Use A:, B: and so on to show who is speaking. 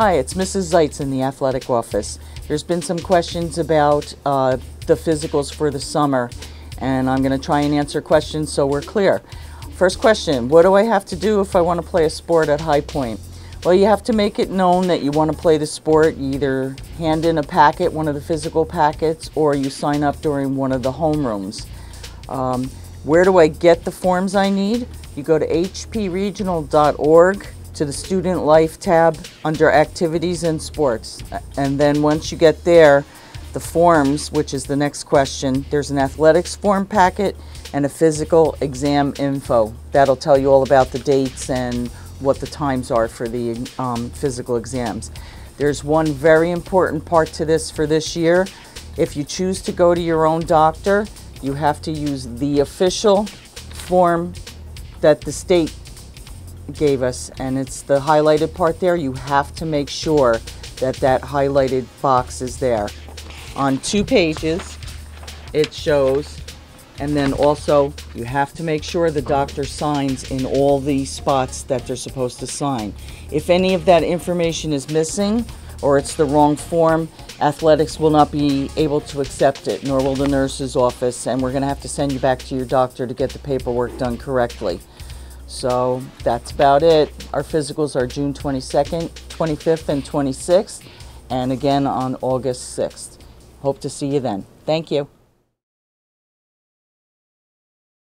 A: Hi, it's Mrs. Zeitz in the athletic office. There's been some questions about uh, the physicals for the summer, and I'm going to try and answer questions so we're clear. First question What do I have to do if I want to play a sport at High Point? Well, you have to make it known that you want to play the sport. You either hand in a packet, one of the physical packets, or you sign up during one of the homerooms. Um, where do I get the forms I need? You go to hpregional.org to the Student Life tab under Activities and Sports. And then once you get there, the forms, which is the next question, there's an athletics form packet and a physical exam info. That'll tell you all about the dates and what the times are for the um, physical exams. There's one very important part to this for this year. If you choose to go to your own doctor, you have to use the official form that the state gave us, and it's the highlighted part there. You have to make sure that that highlighted box is there. On two pages, it shows, and then also you have to make sure the doctor signs in all the spots that they're supposed to sign. If any of that information is missing or it's the wrong form, athletics will not be able to accept it, nor will the nurse's office, and we're going to have to send you back to your doctor to get the paperwork done correctly. So that's about it. Our physicals are June 22nd, 25th, and 26th, and again on August 6th. Hope to see you then. Thank you.